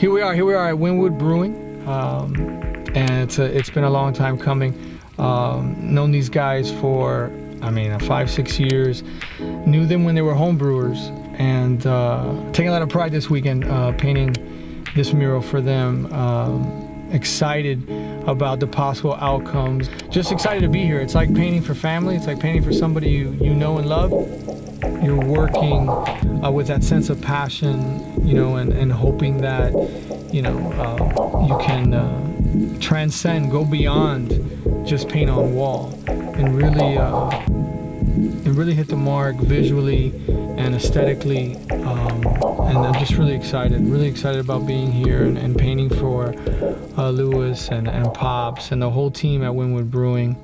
here we are. Here we are at Wynwood Brewing, um, and it's a, it's been a long time coming. Um, known these guys for, I mean, five six years. Knew them when they were home brewers, and uh, taking a lot of pride this weekend uh, painting this mural for them. Um, excited about the possible outcomes. Just excited to be here. It's like painting for family. It's like painting for somebody you, you know and love. You're working uh, with that sense of passion, you know, and, and hoping that, you know, uh, you can uh, transcend, go beyond just paint on wall and really uh, and really hit the mark visually and aesthetically. Um, and I'm just really excited, really excited about being here and, and painting for uh, Lewis and, and Pops and the whole team at Wynwood Brewing.